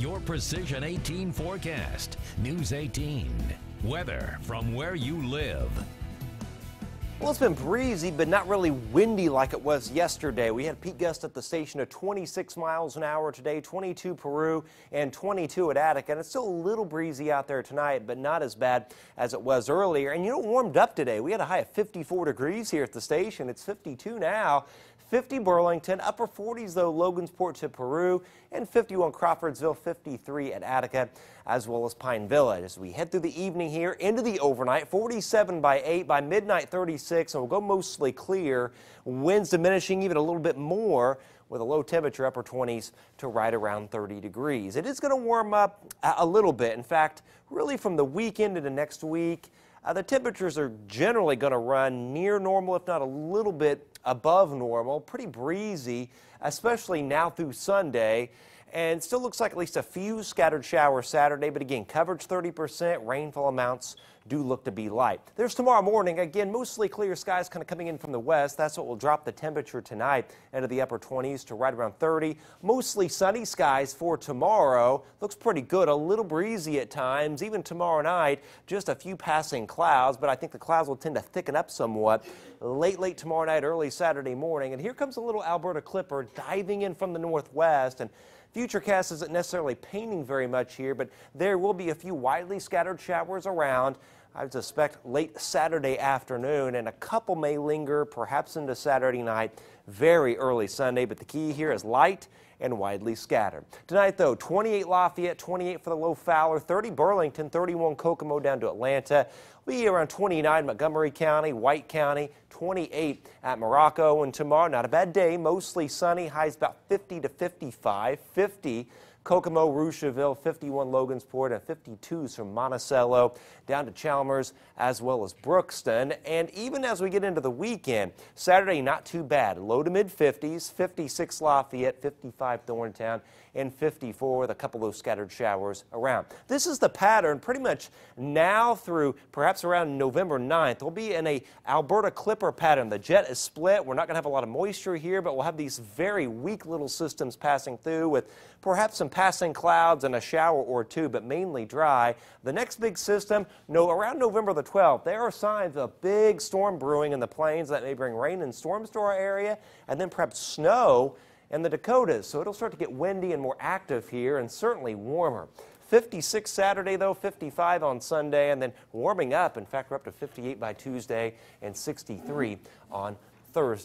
Your Precision 18 forecast. News 18. Weather from where you live. Well, it's been breezy, but not really windy like it was yesterday. We had peak gusts at the station of 26 miles an hour today, 22 Peru and 22 at Attica. And it's still a little breezy out there tonight, but not as bad as it was earlier. And you know, warmed up today. We had a high of 54 degrees here at the station. It's 52 now. 50 Burlington, upper 40s though Logansport to Peru, and 51 Crawfordsville, 53 at Attica, as well as Pine Village. As we head through the evening here into the overnight, 47 by 8, by midnight 36, and we'll go mostly clear. Winds diminishing even a little bit more with a low temperature upper 20s to right around 30 degrees. It is going to warm up a little bit. In fact, really from the weekend into next week, uh, the temperatures are generally going to run near normal, if not a little bit above normal. Pretty breezy, especially now through Sunday. And still looks like at least a few scattered showers Saturday, but again, coverage 30%, rainfall amounts do look to be light. There's tomorrow morning, again, mostly clear skies kind of coming in from the west. That's what will drop the temperature tonight into the upper 20s to right around 30. Mostly sunny skies for tomorrow. Looks pretty good, a little breezy at times. Even tomorrow night, just a few passing clouds, but I think the clouds will tend to thicken up somewhat late, late tomorrow night, early Saturday morning. And here comes a little Alberta Clipper diving in from the northwest. and Futurecast isn't necessarily painting very much here, but there will be a few widely scattered showers around. I would suspect late Saturday afternoon, and a couple may linger perhaps into Saturday night, very early Sunday. But the key here is light and widely scattered. Tonight, though, 28 Lafayette, 28 for the low Fowler, 30 Burlington, 31 Kokomo down to Atlanta. Be around 29 Montgomery County, White County, 28 at Morocco. And tomorrow, not a bad day, mostly sunny, highs about 50 to 55, 50 Kokomo, Russiaville, 51 Logansport, and 52s from Monticello down to Chalmers as well as Brookston. And even as we get into the weekend, Saturday not too bad. Low to mid 50s, 56 Lafayette, 55 Thorntown, and 54 with a couple of scattered showers around. This is the pattern pretty much now through perhaps around November 9th. We'll be in a Alberta Clipper pattern. The jet is split. We're not going to have a lot of moisture here, but we'll have these very weak little systems passing through with perhaps some passing clouds and a shower or two, but mainly dry. The next big system, no, around November the 12th, there are signs of a big storm brewing in the plains that may bring rain and storms to our area, and then perhaps snow in the Dakotas. So it'll start to get windy and more active here, and certainly warmer. 56 Saturday, though, 55 on Sunday, and then warming up. In fact, we're up to 58 by Tuesday and 63 on Thursday.